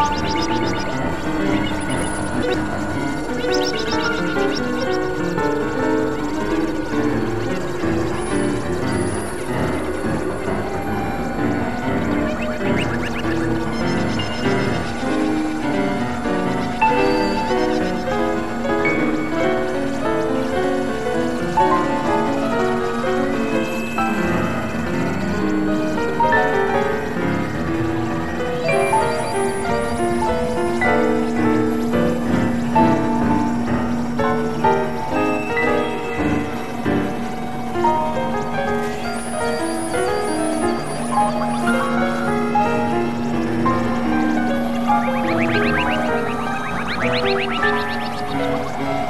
頑張れ! Thank you.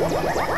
What?